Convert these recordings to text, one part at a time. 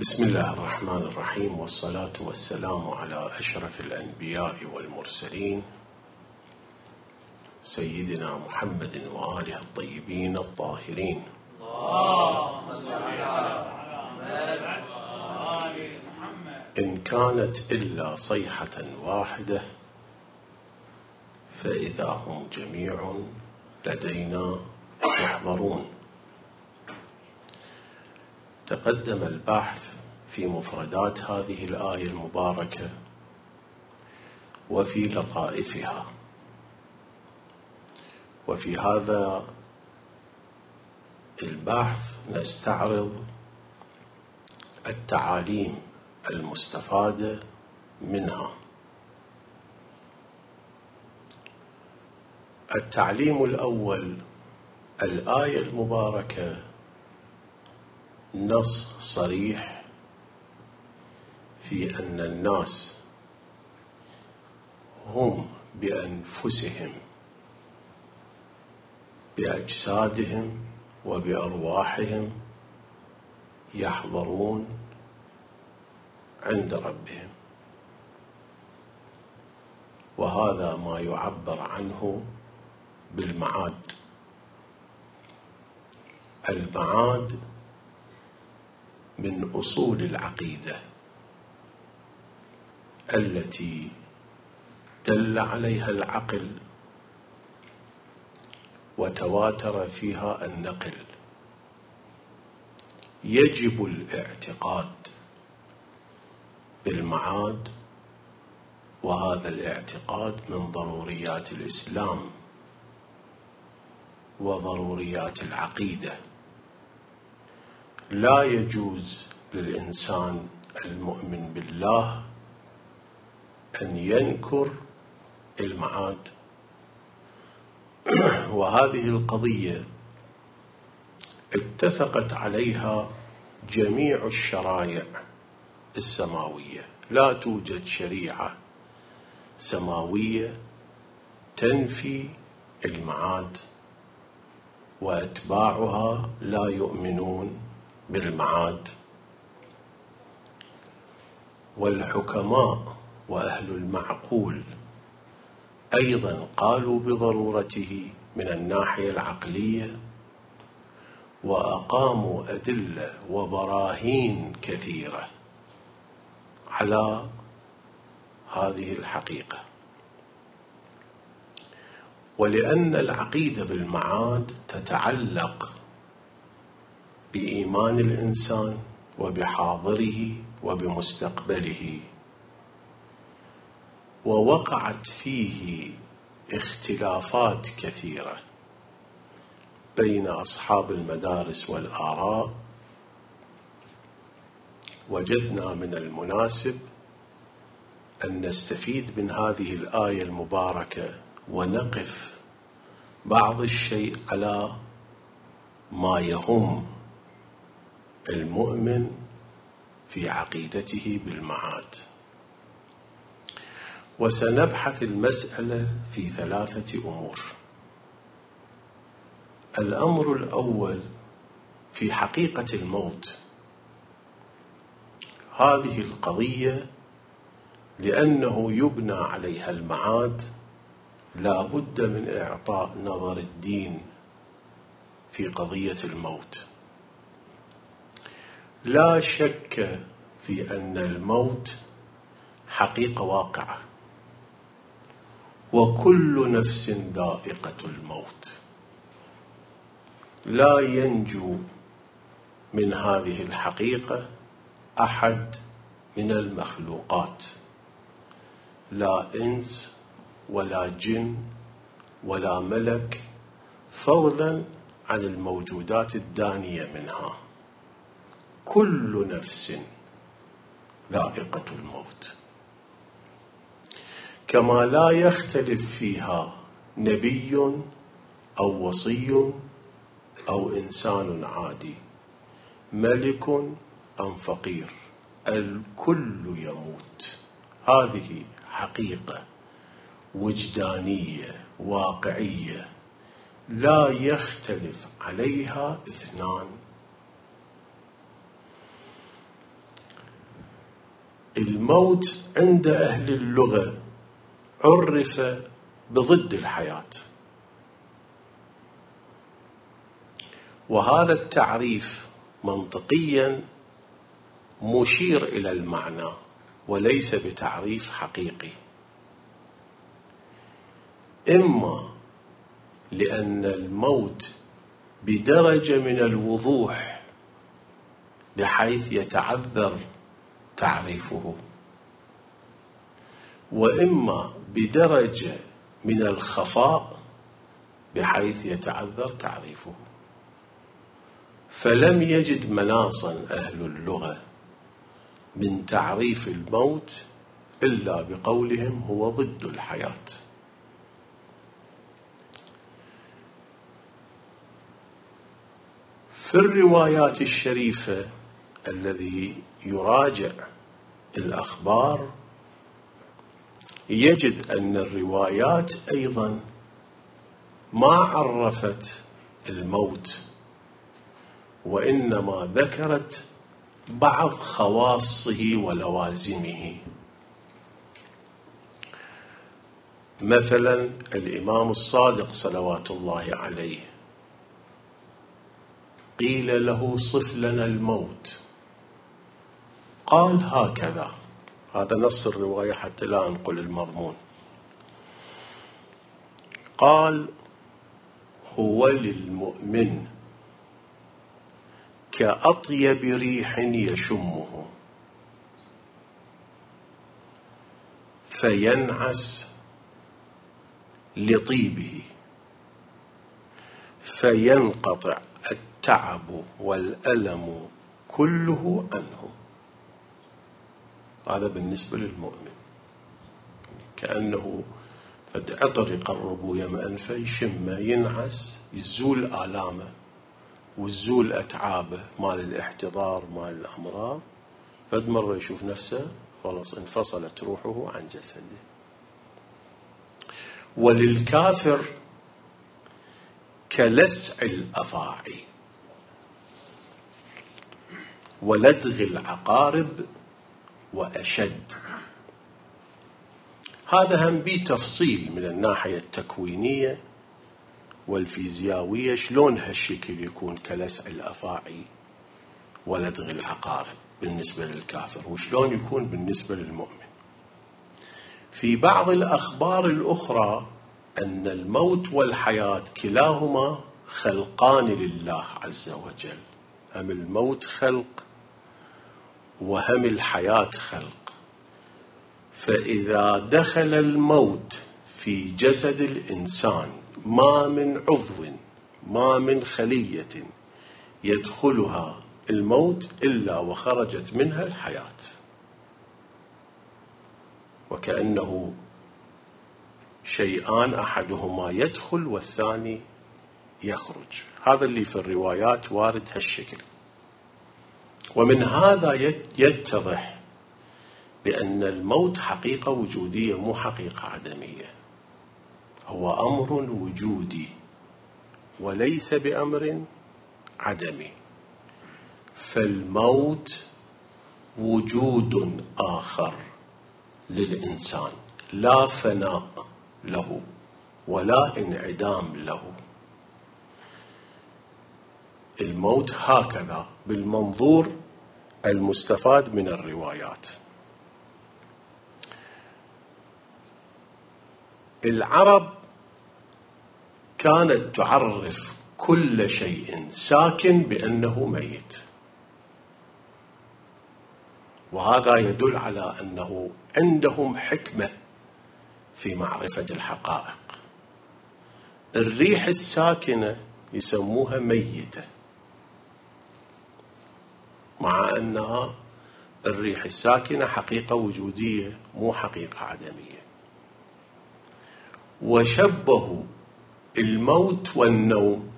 بسم الله الرحمن الرحيم والصلاة والسلام على أشرف الأنبياء والمرسلين سيدنا محمد وآله الطيبين الطاهرين. إن كانت إلا صيحة واحدة فإذا هم جميع لدينا يحضرون تقدم البحث في مفردات هذه الآية المباركة وفي لطائفها. وفي هذا البحث نستعرض التعاليم المستفادة منها. التعليم الأول الآية المباركة نص صريح في أن الناس هم بأنفسهم بأجسادهم وبأرواحهم يحضرون عند ربهم. وهذا ما يعبر عنه بالمعاد. المعاد من أصول العقيدة. التي دل عليها العقل وتواتر فيها النقل. يجب الاعتقاد بالمعاد وهذا الاعتقاد من ضروريات الإسلام وضروريات العقيدة. لا يجوز للإنسان المؤمن بالله أن ينكر المعاد. وهذه القضية اتفقت عليها جميع الشرائع السماوية. لا توجد شريعة سماوية تنفي المعاد وأتباعها لا يؤمنون بالمعاد. والحكماء وأهل المعقول. أيضا قالوا بضرورته من الناحية العقلية وأقاموا أدلة وبراهين كثيرة على هذه الحقيقة. ولأن العقيدة بالمعاد تتعلق بإيمان الإنسان وبحاضره وبمستقبله. ووقعت فيه اختلافات كثيرة بين أصحاب المدارس والآراء. وجدنا من المناسب أن نستفيد من هذه الآية المباركة ونقف بعض الشيء على ما يهم المؤمن في عقيدته بالمعاد. وسنبحث المسألة في ثلاثة أمور. الأمر الأول في حقيقة الموت. هذه القضية لأنه يبنى عليها المعاد لا بد من إعطاء نظر الدين في قضية الموت. لا شك في أن الموت حقيقة واقعة. وكل نفس ذائقة الموت. لا ينجو من هذه الحقيقة أحد من المخلوقات. لا إنس ولا جن ولا ملك فضلا عن الموجودات الدانية منها. كل نفس ذائقة الموت. كما لا يختلف فيها نبي أو وصي أو إنسان عادي ملك أم فقير الكل يموت. هذه حقيقة وجدانية واقعية لا يختلف عليها اثنان. الموت عند أهل اللغة عرف بضد الحياة. وهذا التعريف منطقيا مشير إلى المعنى وليس بتعريف حقيقي. إما لأن الموت بدرجة من الوضوح بحيث يتعذر تعريفه. وإما بدرجة من الخفاء بحيث يتعذر تعريفه. فلم يجد مناصا أهل اللغة من تعريف الموت إلا بقولهم هو ضد الحياة. في الروايات الشريفة الذي يراجع الأخبار يجد أن الروايات أيضا ما عرفت الموت وإنما ذكرت بعض خواصه ولوازمه. مثلا الإمام الصادق صلوات الله عليه قيل له صف لنا الموت قال هكذا هذا نص الرواية حتى لا انقل المضمون. قال هو للمؤمن كأطيب ريح يشمه فينعس لطيبه فينقطع التعب والألم كله عنه. هذا بالنسبة للمؤمن. كأنه فد عطر يقرب يم أنفه يشمه ينعس يزول آلامه وتزول أتعابه مال الإحتضار مال الأمراض. فد مرة يشوف نفسه خلاص انفصلت روحه عن جسده. وللكافر كلسع الأفاعي. ولدغ العقارب وأشد. هذا هم بتفصيل من الناحية التكوينية والفيزيائية شلون هالشكل يكون كلسع الأفاعي ولدغ العقارب بالنسبة للكافر وشلون يكون بالنسبة للمؤمن. في بعض الأخبار الأخرى أن الموت والحياة كلاهما خلقان لله عز وجل. هم الموت خلق وهم الحياة خلق. فإذا دخل الموت في جسد الإنسان ما من عضو ما من خلية يدخلها الموت إلا وخرجت منها الحياة. وكأنه شيئان أحدهما يدخل والثاني يخرج. هذا اللي في الروايات وارد هالشكل. ومن هذا يتضح بأن الموت حقيقة وجودية مو حقيقة عدمية. هو أمر وجودي وليس بأمر عدمي. فالموت وجود آخر للإنسان لا فناء له ولا انعدام له. الموت هكذا بالمنظور المستفاد من الروايات. العرب كانت تعرف كل شيء ساكن بأنه ميت. وهذا يدل على أنه عندهم حكمة في معرفة الحقائق. الريح الساكنة يسموها ميتة. مع أنها الريح الساكنة حقيقة وجودية مو حقيقة عدمية. وشبهوا الموت والنوم.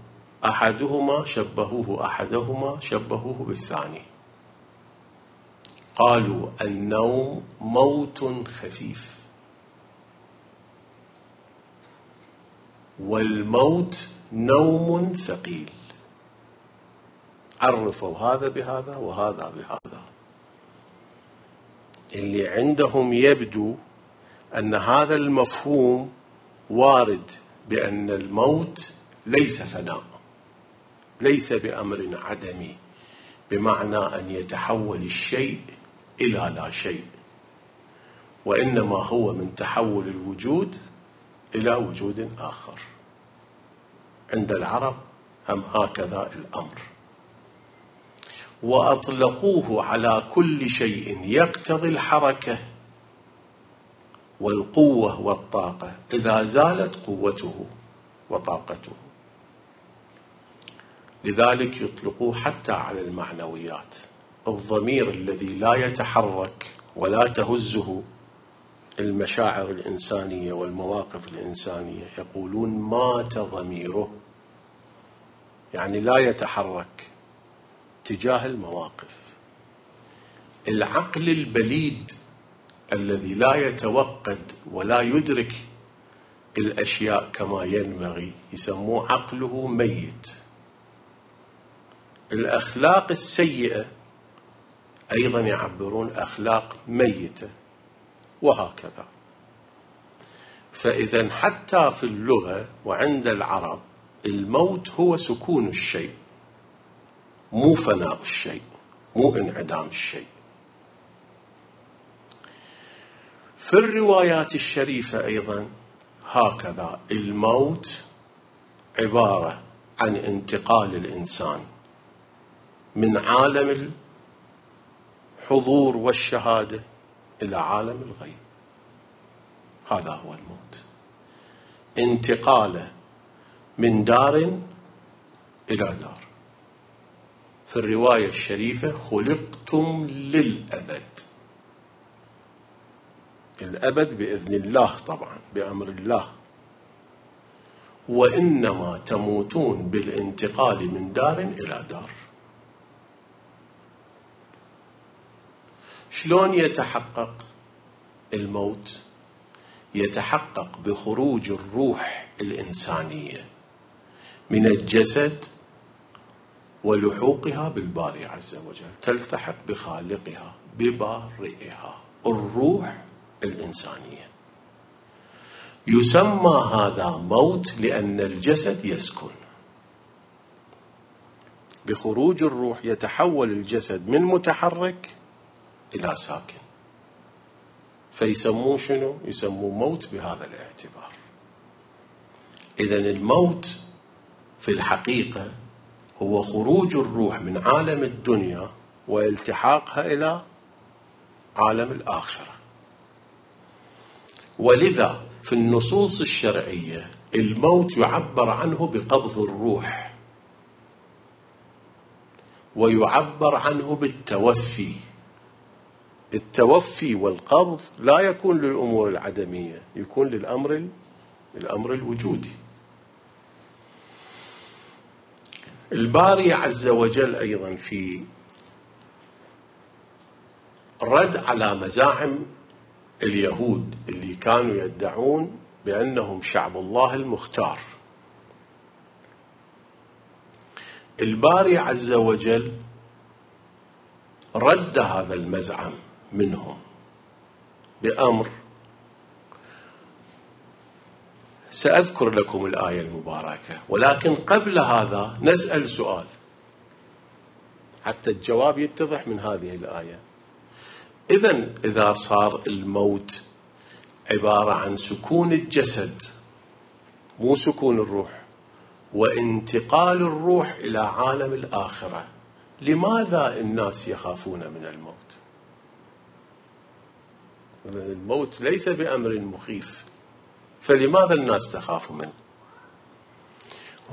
أحدهما شبهوه أحدهما شبهوه بالثاني. قالوا النوم موت خفيف. والموت نوم ثقيل. عرفوا هذا بهذا وهذا بهذا. اللي عندهم يبدو أن هذا المفهوم وارد بأن الموت ليس فناء ليس بأمر عدمي بمعنى أن يتحول الشيء إلى لا شيء وإنما هو من تحول الوجود إلى وجود آخر. عند العرب هم هكذا الأمر. وأطلقوه على كل شيء يقتضي الحركة والقوة والطاقة إذا زالت قوته وطاقته. لذلك يطلقوه حتى على المعنويات. الضمير الذي لا يتحرك ولا تهزه المشاعر الإنسانية والمواقف الإنسانية يقولون مات ضميره. يعني لا يتحرك. تجاه المواقف. العقل البليد الذي لا يتوقد ولا يدرك الأشياء كما ينبغي يسموه عقله ميت. الأخلاق السيئة أيضا يعبرون أخلاق ميتة وهكذا. فاذا حتى في اللغة وعند العرب الموت هو سكون الشيء. مو فناء الشيء مو انعدام الشيء. في الروايات الشريفة أيضا هكذا الموت عبارة عن انتقال الإنسان من عالم الحضور والشهادة إلى عالم الغيب. هذا هو الموت. انتقاله من دار إلى دار. في الرواية الشريفة خلقتم للأبد. الأبد بإذن الله طبعا بأمر الله. وإنما تموتون بالانتقال من دار إلى دار. شلون يتحقق الموت؟ يتحقق بخروج الروح الإنسانية من الجسد ولحوقها بالباري عز وجل تلتحق بخالقها ببارئها الروح الإنسانية. يسمى هذا موت لأن الجسد يسكن. بخروج الروح يتحول الجسد من متحرك إلى ساكن. فيسموه شنو؟ يسموه موت بهذا الاعتبار. إذا الموت في الحقيقة هو خروج الروح من عالم الدنيا والتحاقها إلى عالم الآخرة. ولذا في النصوص الشرعية الموت يعبر عنه بقبض الروح ويعبر عنه بالتوفي. التوفي والقبض لا يكون للأمور العدمية يكون للأمر الامر الوجودي. الباري عز وجل أيضا في رد على مزاعم اليهود اللي كانوا يدعون بأنهم شعب الله المختار. الباري عز وجل رد هذا المزعم منهم بأمر سأذكر لكم الآية المباركة ولكن قبل هذا نسأل سؤال. حتى الجواب يتضح من هذه الآية. إذا إذا صار الموت عبارة عن سكون الجسد مو سكون الروح وانتقال الروح إلى عالم الآخرة لماذا الناس يخافون من الموت؟ الموت ليس بأمر مخيف. فلماذا الناس تخاف منه؟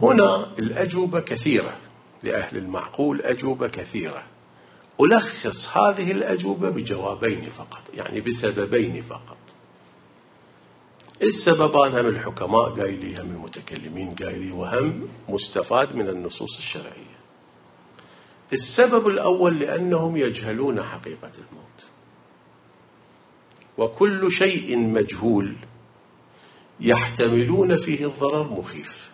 هنا الأجوبة كثيرة لأهل المعقول أجوبة كثيرة. ألخص هذه الأجوبة بجوابين فقط يعني بسببين فقط. السببان هم الحكماء؟ قايلي هم المتكلمين قايلي وهم مستفاد من النصوص الشرعية. السبب الأول لأنهم يجهلون حقيقة الموت. وكل شيء مجهول يحتملون فيه الضرر مخيف.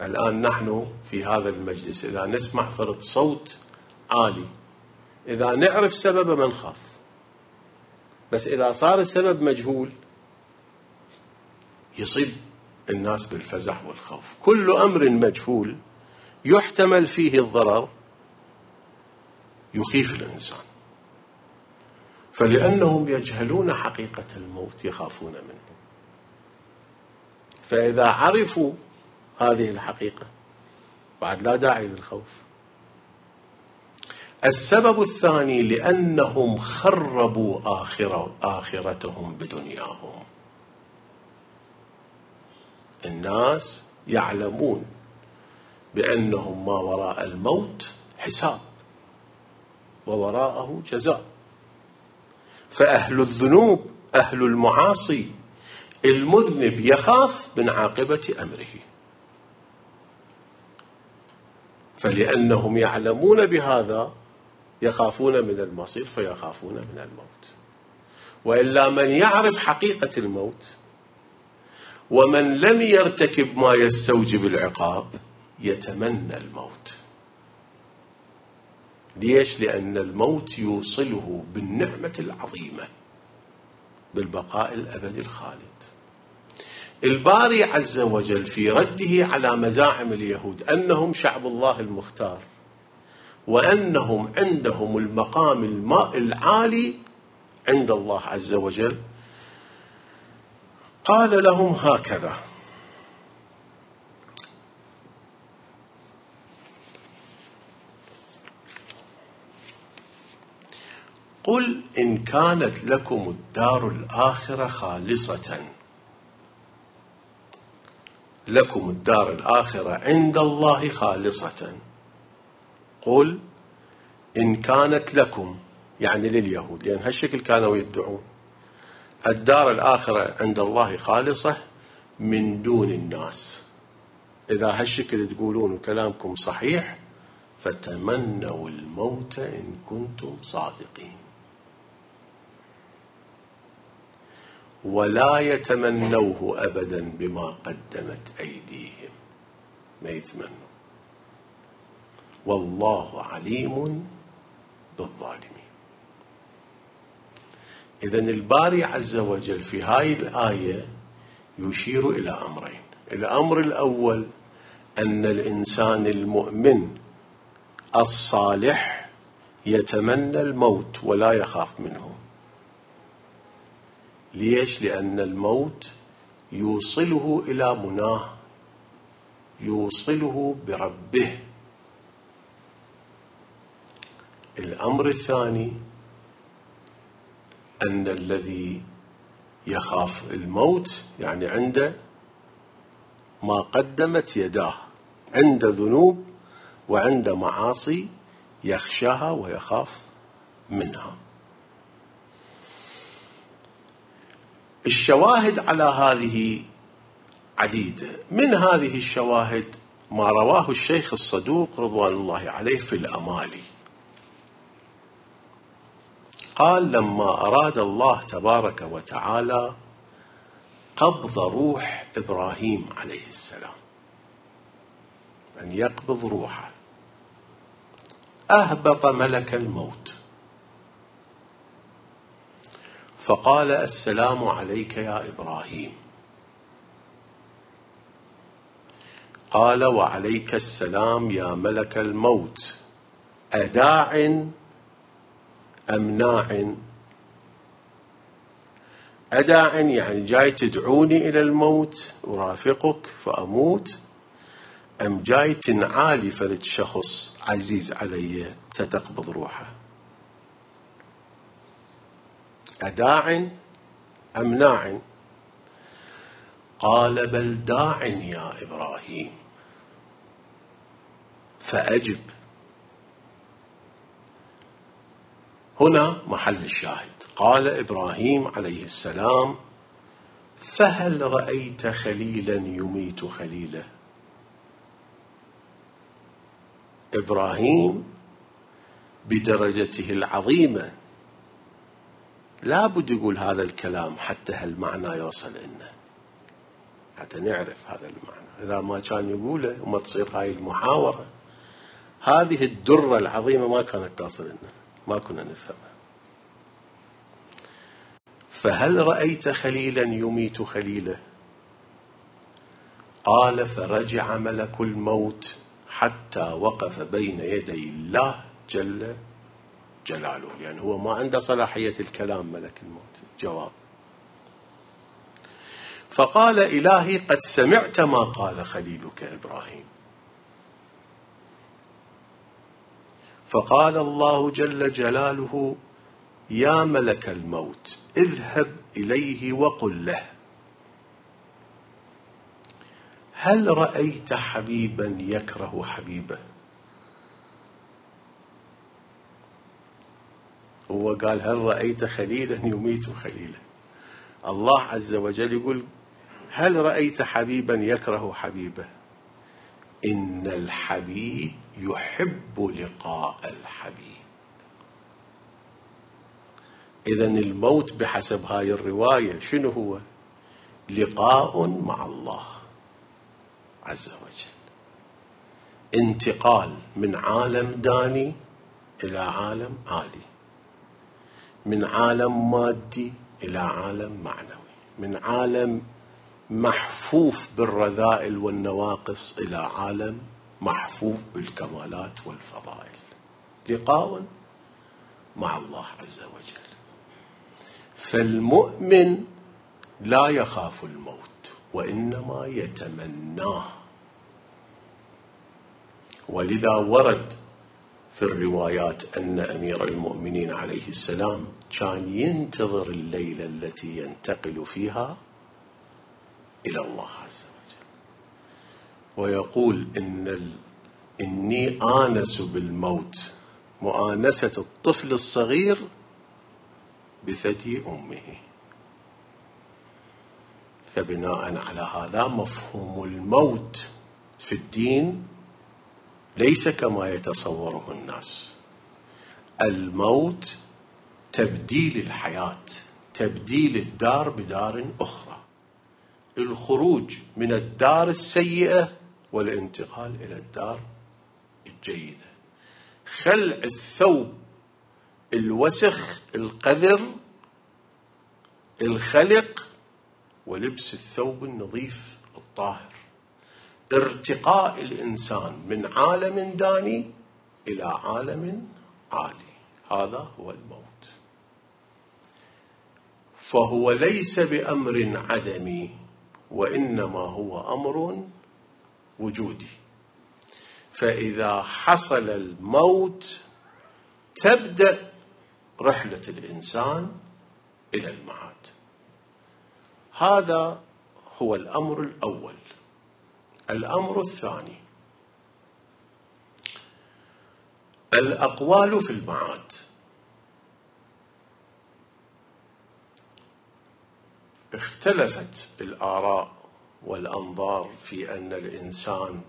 الآن نحن في هذا المجلس إذا نسمع فرد صوت عالي إذا نعرف سببه ما نخاف بس إذا صار السبب مجهول يصيب الناس بالفزع والخوف. كل أمر مجهول يحتمل فيه الضرر يخيف الإنسان. فلأنهم يجهلون حقيقة الموت يخافون منه. فإذا عرفوا هذه الحقيقة بعد لا داعي للخوف. السبب الثاني لأنهم خربوا آخرة آخرتهم بدنياهم. الناس يعلمون بأنهم ما وراء الموت حساب ووراءه جزاء. فأهل الذنوب أهل المعاصي. المذنب يخاف من عاقبة أمره. فلأنهم يعلمون بهذا يخافون من المصير فيخافون من الموت. وإلا من يعرف حقيقة الموت ومن لم يرتكب ما يستوجب العقاب يتمنى الموت. ليش؟ لأن الموت يوصله بالنعمة العظيمة بالبقاء الأبدي الخالد. الباري عز وجل في رده على مزاعم اليهود أنهم شعب الله المختار وأنهم عندهم المقام الماء العالي عند الله عز وجل. قال لهم هكذا قل إن كانت لكم الدار الآخرة خالصة. لكم الدار الآخرة عند الله خالصة. قل إن كانت لكم يعني لليهود لأن هالشكل كانوا يدعون. الدار الآخرة عند الله خالصة من دون الناس. إذا هالشكل تقولون كلامكم صحيح فتمنوا الموت إن كنتم صادقين. ولا يتمنوه أبدا بما قدمت أيديهم. ما يتمنوا والله عليم بالظالمين. إذا الباري عز وجل في هاي الآية يشير إلى أمرين. الأمر الأول أن الإنسان المؤمن الصالح يتمنى الموت ولا يخاف منه. ليش؟ لأن الموت يوصله إلى مناه يوصله بربه. الأمر الثاني أن الذي يخاف الموت يعني عنده ما قدمت يداه عند ذنوب وعند معاصي يخشاها ويخاف منها. الشواهد على هذه عديدة من هذه الشواهد ما رواه الشيخ الصدوق رضوان الله عليه في الأمالي. قال لما أراد الله تبارك وتعالى قبض روح إبراهيم عليه السلام أن يقبض روحه أهبط ملك الموت. فقال السلام عليك يا إبراهيم. قال وعليك السلام يا ملك الموت. أداع أم ناع؟ أداع يعني جاي تدعوني إلى الموت أرافقك فأموت. أم جاي تنعالي فرد شخص عزيز علي ستقبض روحه. أداع أم ناع؟ قال بل داع يا إبراهيم فأجب. هنا محل الشاهد. قال إبراهيم عليه السلام فهل رأيت خليلا يميت خليله؟ إبراهيم بدرجته العظيمة لابد يقول هذا الكلام حتى هالمعنى يوصل لنا حتى نعرف هذا المعنى. إذا ما كان يقوله وما تصير هاي المحاورة هذه الدرة العظيمة ما كانت تصل لنا ما كنا نفهمها. فهل رأيت خليلا يميت خليله؟ قال فرجع ملك الموت حتى وقف بين يدي الله جل جلاله لأن يعني هو ما عنده صلاحية الكلام ملك الموت. جواب. فقال إلهي قد سمعت ما قال خليلك إبراهيم. فقال الله جل جلاله يا ملك الموت اذهب إليه وقل له هل رأيت حبيبا يكره حبيبه؟ هو قال هل رأيت خليلا يميت خليلا؟ الله عز وجل يقول هل رأيت حبيبا يكره حبيبه؟ إن الحبيب يحب لقاء الحبيب. إذا الموت بحسب هاي الرواية شنو هو؟ لقاء مع الله عز وجل. انتقال من عالم داني إلى عالم عالي من عالم مادي إلى عالم معنوي. من عالم محفوف بالرذائل والنواقص إلى عالم محفوف بالكمالات والفضائل. لقاء مع الله عز وجل. فالمؤمن لا يخاف الموت وإنما يتمناه. ولذا ورد في الروايات أن أمير المؤمنين عليه السلام كان ينتظر الليلة التي ينتقل فيها إلى الله عز وجل. ويقول إن ال... إني آنس بالموت مؤانسة الطفل الصغير بثدي أمه. فبناء على هذا مفهوم الموت في الدين ليس كما يتصوره الناس. الموت تبديل الحياة تبديل الدار بدار أخرى. الخروج من الدار السيئة والانتقال إلى الدار الجيدة. خلع الثوب الوسخ القذر الخلق ولبس الثوب النظيف الطاهر. ارتقاء الإنسان من عالم داني إلى عالم عالي. هذا هو الموت. فهو ليس بأمر عدمي وإنما هو أمر وجودي. فإذا حصل الموت تبدأ رحلة الإنسان إلى المعاد. هذا هو الأمر الأول. الأمر الثاني. الأقوال في المعاد. اختلفت الآراء والأنظار في أن الإنسان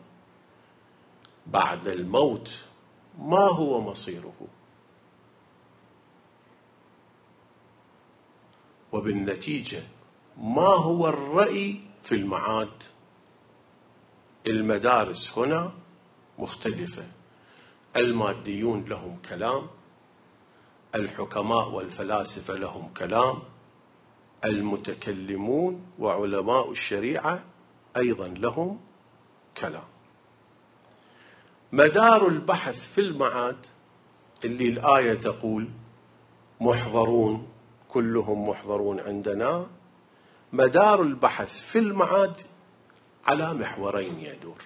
بعد الموت ما هو مصيره. وبالنتيجة ما هو الرأي في المعاد؟ المدارس هنا مختلفة. الماديون لهم كلام الحكماء والفلاسفة لهم كلام المتكلمون وعلماء الشريعة أيضا لهم كلام. مدار البحث في المعاد اللي الآية تقول محضرون كلهم محضرون عندنا. مدار البحث في المعاد على محورين يدور.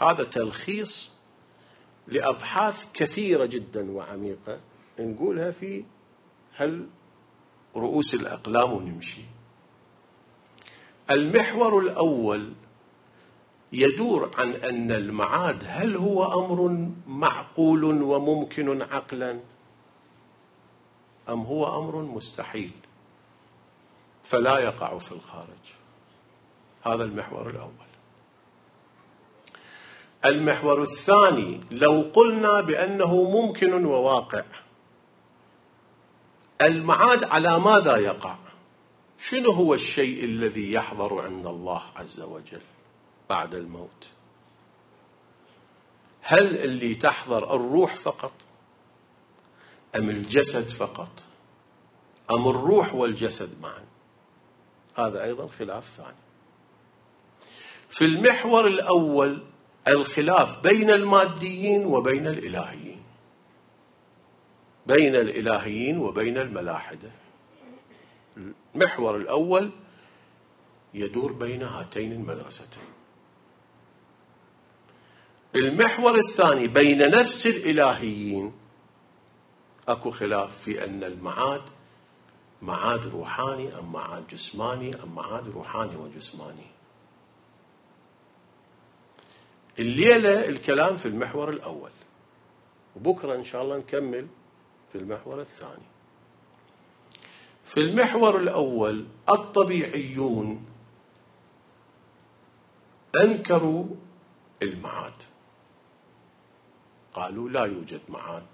هذا تلخيص لأبحاث كثيرة جدا وعميقة نقولها في هل رؤوس الأقلام ونمشي المحور الأول يدور عن أن المعاد هل هو أمر معقول وممكن عقلا أم هو أمر مستحيل فلا يقع في الخارج. هذا المحور الأول. المحور الثاني لو قلنا بأنه ممكن وواقع المعاد على ماذا يقع؟ شنو هو الشيء الذي يحضر عند الله عز وجل بعد الموت؟ هل اللي تحضر الروح فقط؟ أم الجسد فقط؟ أم الروح والجسد معا؟ هذا أيضا خلاف ثاني. في المحور الأول الخلاف بين الماديين وبين الإلهيين. بين الإلهيين وبين الملاحدة. المحور الأول يدور بين هاتين المدرستين. المحور الثاني بين نفس الإلهيين. أكو خلاف في أن المعاد معاد روحاني أم معاد جسماني أم معاد روحاني وجسماني. الليلة الكلام في المحور الأول. وبكرة إن شاء الله نكمل في المحور الثاني. في المحور الأول الطبيعيون أنكروا المعاد. قالوا لا يوجد معاد.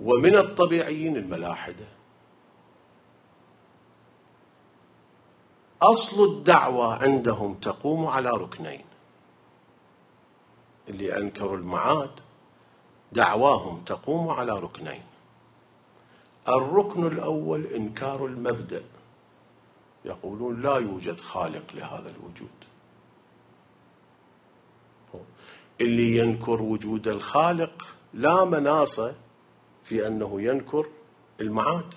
ومن الطبيعيين الملاحدة أصل الدعوة عندهم تقوم على ركنين. اللي أنكروا المعاد دعواهم تقوم على ركنين. الركن الأول إنكار المبدأ. يقولون لا يوجد خالق لهذا الوجود. اللي ينكر وجود الخالق لا مناص في أنه ينكر المعاد.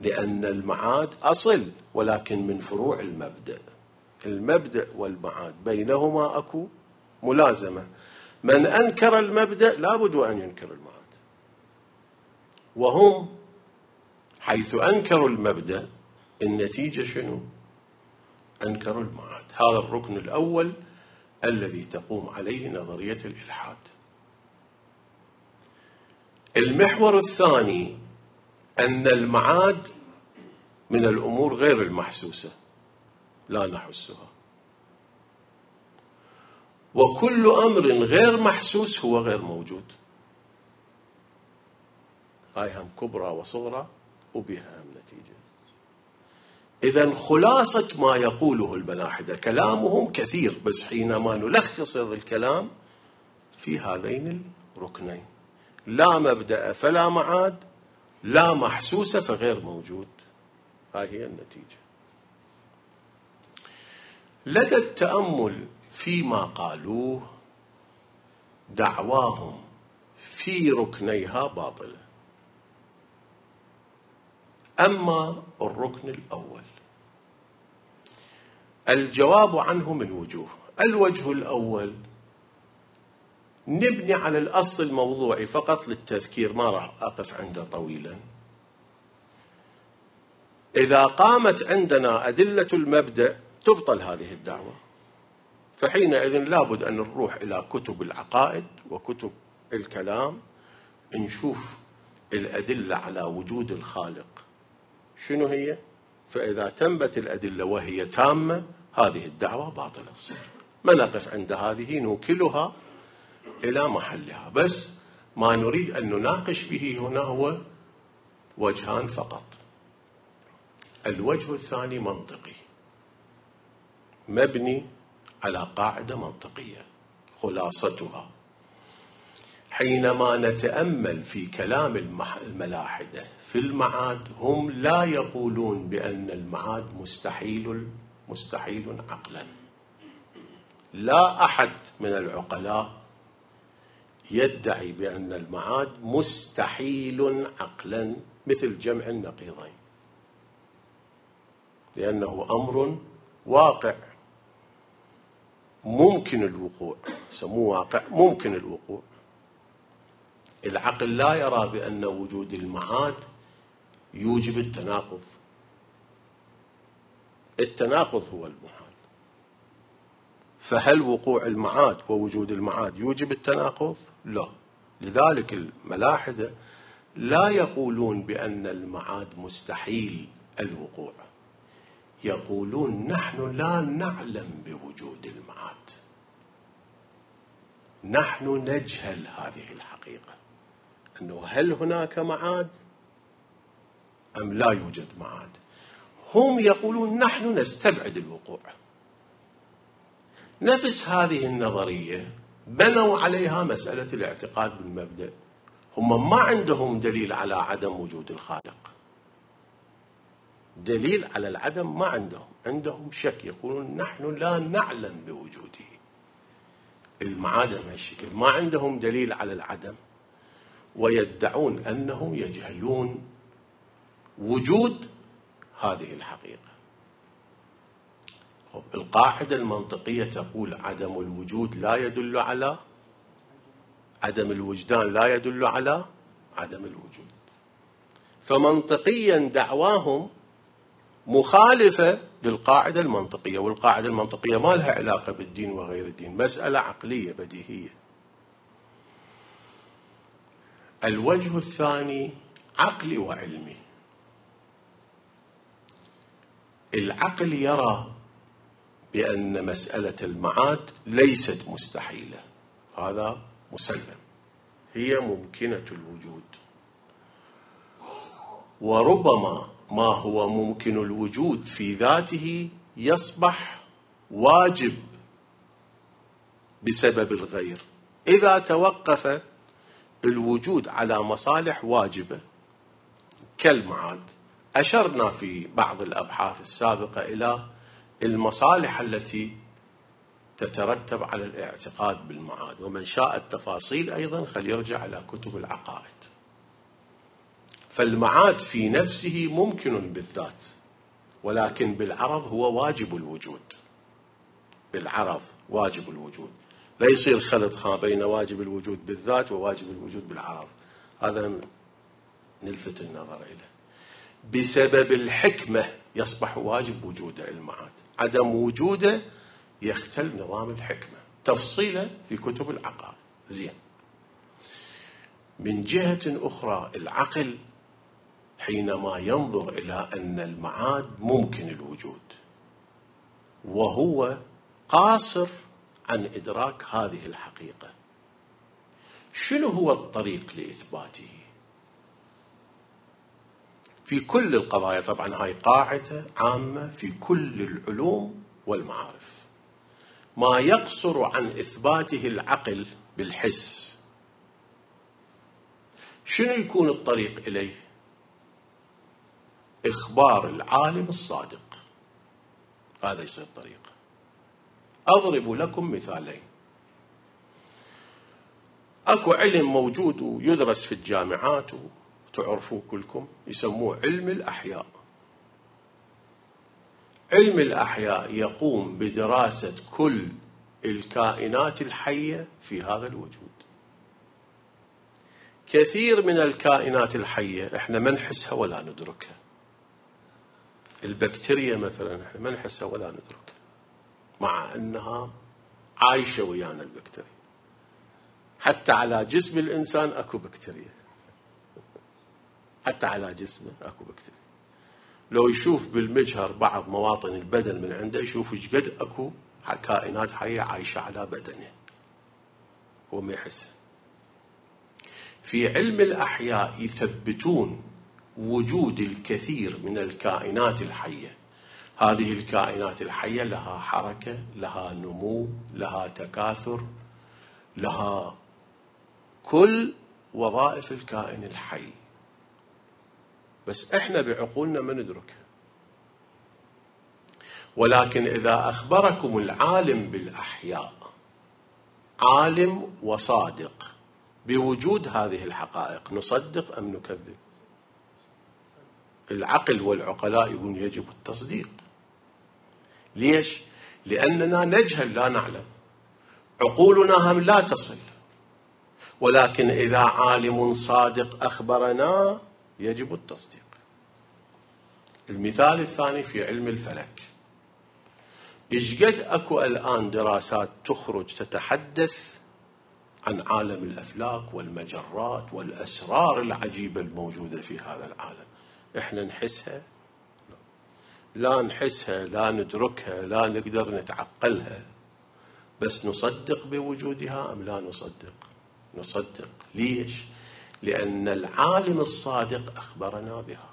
لأن المعاد أصل ولكن من فروع المبدأ. المبدأ والمعاد بينهما أكو ملازمة. من أنكر المبدأ لابد أن ينكر المعاد. وهم حيث أنكروا المبدأ النتيجة شنو؟ أنكروا المعاد. هذا الركن الأول الذي تقوم عليه نظرية الإلحاد. المحور الثاني أن المعاد من الأمور غير المحسوسة لا نحسها. وكل أمر غير محسوس هو غير موجود. هاي هم كبرى وصغرى وبها هم نتيجة. اذا خلاصة ما يقوله الملاحده كلامهم كثير بس حينما نلخص هذا الكلام في هذين الركنين. لا مبدأ فلا معاد لا محسوس فغير موجود. هاي هي النتيجة. لدى التأمل فيما قالوه دعواهم في ركنيها باطلة. أما الركن الأول الجواب عنه من وجوه. الوجه الأول نبني على الأصل الموضوعي فقط للتذكير ما راح أقف عنده طويلا. إذا قامت عندنا أدلة المبدأ تبطل هذه الدعوة. فحينئذ لابد أن نروح إلى كتب العقائد وكتب الكلام نشوف الأدلة على وجود الخالق. شنو هي؟ فإذا تنبت الأدلة وهي تامة هذه الدعوة باطلة. تصير ما نقف عند هذه نوكلها إلى محلها. بس ما نريد أن نناقش به هنا هو وجهان فقط. الوجه الثاني منطقي. مبني على قاعدة منطقية خلاصتها. حينما نتأمل في كلام الملاحدة في المعاد هم لا يقولون بأن المعاد مستحيل مستحيل عقلا. لا أحد من العقلاء يدعي بأن المعاد مستحيل عقلا مثل جمع النقيضين. لأنه أمر واقع. ممكن الوقوع. سموه واقع. ممكن الوقوع. العقل لا يرى بأن وجود المعاد يوجب التناقض. التناقض هو المحال. فهل وقوع المعاد ووجود المعاد يوجب التناقض؟ لا. لذلك الملاحدة لا يقولون بأن المعاد مستحيل الوقوع. يقولون نحن لا نعلم بوجود المعاد. نحن نجهل هذه الحقيقة. أنه هل هناك معاد أم لا يوجد معاد؟ هم يقولون نحن نستبعد الوقوع. نفس هذه النظرية بنوا عليها مسألة الاعتقاد بالمبدأ. هم ما عندهم دليل على عدم وجود الخالق. دليل على العدم ما عندهم. عندهم شك. يقولون نحن لا نعلم بوجوده. المعادم هالشكل ما عندهم دليل على العدم. ويدعون أنهم يجهلون وجود هذه الحقيقة. القاعدة المنطقية تقول عدم الوجود لا يدل على عدم الوجدان لا يدل على عدم الوجود. فمنطقيا دعواهم مخالفة للقاعدة المنطقية والقاعدة المنطقية ما لها علاقة بالدين وغير الدين مسألة عقلية بديهية. الوجه الثاني عقلي وعلمي. العقل يرى بأن مسألة المعاد ليست مستحيلة. هذا مسلم. هي ممكنة الوجود. وربما ما هو ممكن الوجود في ذاته يصبح واجب بسبب الغير. إذا توقف الوجود على مصالح واجبة كالمعاد أشرنا في بعض الأبحاث السابقة إلى المصالح التي تترتب على الاعتقاد بالمعاد ومن شاء التفاصيل أيضا خليرجع إلى كتب العقائد. فالمعاد في نفسه ممكن بالذات ولكن بالعرض هو واجب الوجود. بالعرض واجب الوجود. لا يصير خلط بين واجب الوجود بالذات وواجب الوجود بالعرض. هذا نلفت النظر إليه. بسبب الحكمة يصبح واجب وجوده المعاد. عدم وجوده يختل نظام الحكمة. تفصيله في كتب العقائد. زين. من جهة أخرى العقل حينما ينظر إلى أن المعاد ممكن الوجود وهو قاصر عن إدراك هذه الحقيقة. شنو هو الطريق لإثباته؟ في كل القضايا. طبعا هاي قاعدة عامة في كل العلوم والمعارف. ما يقصر عن إثباته العقل بالحس. شنو يكون الطريق إليه؟ إخبار العالم الصادق. هذا يصير طريق أضرب لكم مثالين. أكو علم موجود ويدرس في الجامعات تعرفوه كلكم يسموه علم الأحياء. علم الأحياء يقوم بدراسة كل الكائنات الحية في هذا الوجود. كثير من الكائنات الحية إحنا ما نحسها ولا ندركها. البكتيريا مثلا إحنا ما نحسها ولا ندركها مع إنها عايشة ويانا البكتيريا. حتى على جسم الإنسان أكو بكتيريا. حتى على جسمه أكو بكتيريا لو يشوف بالمجهر بعض مواطن البدن من عنده يشوف إيش قد أكو كائنات حية عايشة على بدنه. هو ما يحسها في علم الأحياء يثبتون وجود الكثير من الكائنات الحية. هذه الكائنات الحية لها حركة لها نمو لها تكاثر لها كل وظائف الكائن الحي. بس إحنا بعقولنا ما ندركها ولكن إذا أخبركم العالم بالأحياء عالم وصادق بوجود هذه الحقائق نصدق أم نكذب؟ العقل والعقلاء يقولون يجب التصديق. ليش؟ لأننا نجهل لا نعلم. عقولنا هم لا تصل. ولكن إذا عالم صادق أخبرنا يجب التصديق. المثال الثاني في علم الفلك. إيش قد اكو الان دراسات تخرج تتحدث عن عالم الافلاك والمجرات والاسرار العجيبة الموجودة في هذا العالم. إحنا نحسها؟ لا نحسها لا ندركها لا نقدر نتعقلها. بس نصدق بوجودها أم لا نصدق؟ نصدق. ليش؟ لأن العالم الصادق أخبرنا بها.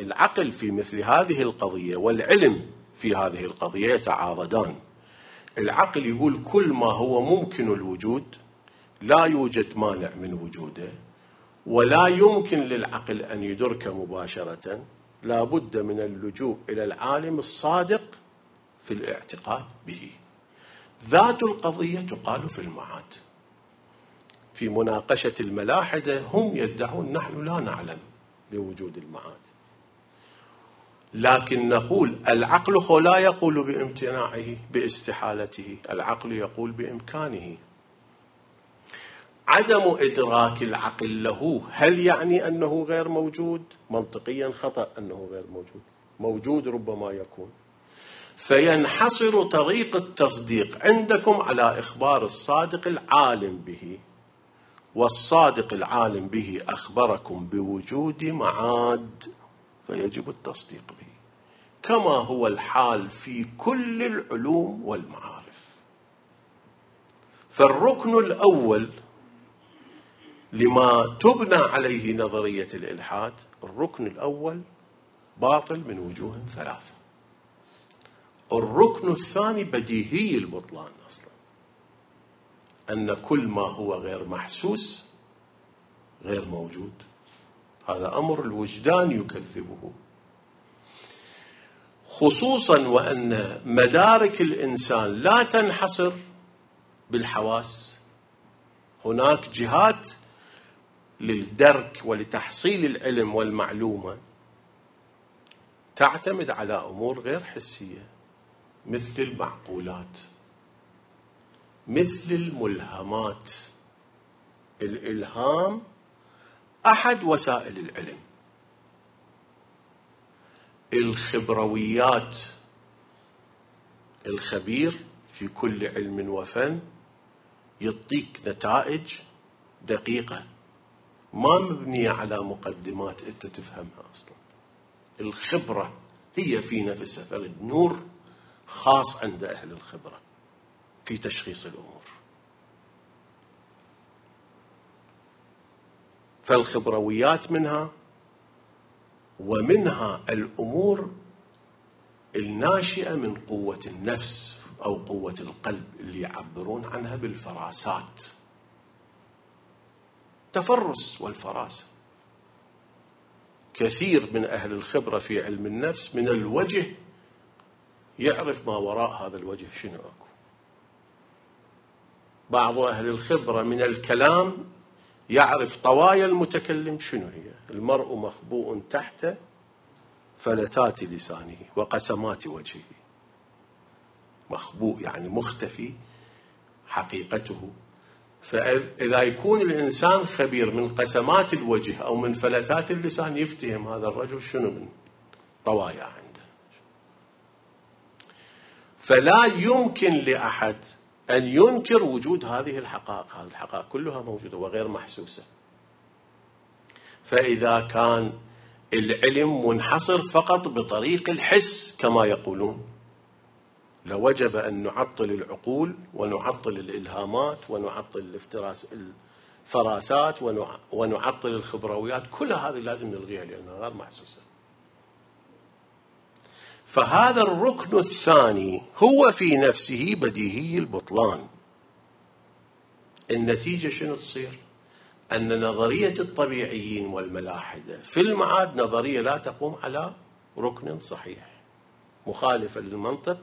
العقل في مثل هذه القضية والعلم في هذه القضية يتعارضان العقل يقول كل ما هو ممكن الوجود لا يوجد مانع من وجوده ولا يمكن للعقل أن يدرك مباشرة. لا بد من اللجوء إلى العالم الصادق في الاعتقاد به. ذات القضية تقال في المعاد. في مناقشة الملاحدة هم يدعون نحن لا نعلم بوجود المعاد. لكن نقول العقل لا يقول بامتناعه باستحالته. العقل يقول بإمكانه. عدم إدراك العقل له هل يعني أنه غير موجود؟ منطقيا خطأ أنه غير موجود. موجود ربما يكون. فينحصر طريق التصديق عندكم على إخبار الصادق العالم به. والصادق العالم به أخبركم بوجود معاد فيجب التصديق به. كما هو الحال في كل العلوم والمعارف. فالركن الأول لما تبنى عليه نظرية الإلحاد الركن الأول باطل من وجوه ثلاثة. الركن الثاني بديهي البطلان. أن كل ما هو غير محسوس غير موجود. هذا أمر الوجدان يكذبه. خصوصا وأن مدارك الإنسان لا تنحصر بالحواس. هناك جهات للدرك ولتحصيل العلم والمعلومة تعتمد على أمور غير حسية مثل المعقولات. مثل الملهمات. الإلهام أحد وسائل العلم. الخبرويات. الخبير في كل علم وفن يعطيك نتائج دقيقة. ما مبنية على مقدمات أنت تفهمها أصلا. الخبرة هي في نفسها فرد نور خاص عند أهل الخبرة. في تشخيص الأمور. فالخبرويات منها ومنها الأمور الناشئة من قوة النفس أو قوة القلب اللي يعبرون عنها بالفراسات. تفرس والفراسة. كثير من أهل الخبرة في علم النفس من الوجه يعرف ما وراء هذا الوجه شنو أكو. بعض أهل الخبرة من الكلام يعرف طوايا المتكلم شنو هي؟ المرء مخبوء تحت فلتات لسانه وقسمات وجهه. مخبوء يعني مختفي حقيقته. فإذا يكون الإنسان خبير من قسمات الوجه أو من فلتات اللسان يفتهم هذا الرجل شنو من طوايا عنده. فلا يمكن لأحد أن ينكر وجود هذه الحقائق. هذه الحقائق كلها موجودة وغير محسوسة. فإذا كان العلم منحصر فقط بطريق الحس كما يقولون لوجب أن نعطل العقول ونعطل الإلهامات ونعطل الافتراس الفراسات ونعطل الخبرويات كل هذه لازم نلغيها لأنها غير محسوسة. فهذا الركن الثاني هو في نفسه بديهي البطلان. النتيجة شنو تصير؟ أن نظرية الطبيعيين والملاحدة في المعاد نظرية لا تقوم على ركن صحيح مخالفة للمنطق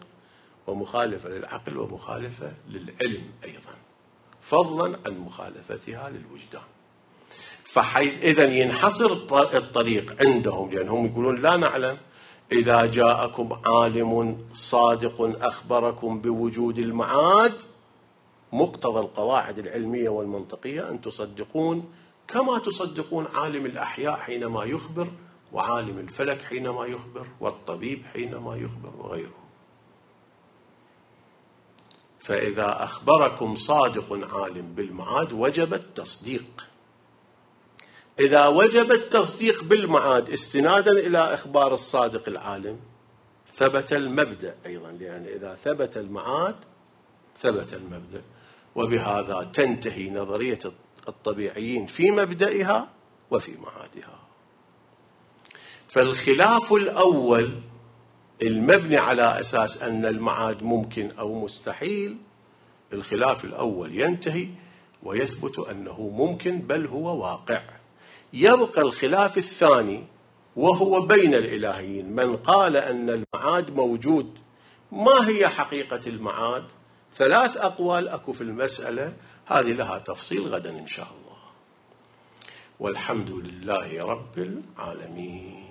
ومخالفة للعقل ومخالفة للعلم أيضا فضلا عن مخالفتها للوجدان. فحيث إذا ينحصر الطريق عندهم لأنهم يقولون لا نعلم إذا جاءكم عالم صادق أخبركم بوجود المعاد مقتضى القواعد العلمية والمنطقية أن تصدقون كما تصدقون عالم الأحياء حينما يخبر وعالم الفلك حينما يخبر والطبيب حينما يخبر وغيره. فإذا أخبركم صادق عالم بالمعاد وجب التصديق. إذا وجب التصديق بالمعاد استنادا إلى إخبار الصادق العالم ثبت المبدأ أيضا لأن إذا ثبت المعاد ثبت المبدأ. وبهذا تنتهي نظرية الطبيعيين في مبدئها وفي معادها. فالخلاف الأول المبني على أساس أن المعاد ممكن أو مستحيل الخلاف الأول ينتهي ويثبت أنه ممكن بل هو واقع. يبقى الخلاف الثاني وهو بين الإلهيين. من قال أن المعاد موجود ما هي حقيقة المعاد؟ ثلاث أقوال أكو في المسألة. هذه لها تفصيل غدا إن شاء الله. والحمد لله رب العالمين.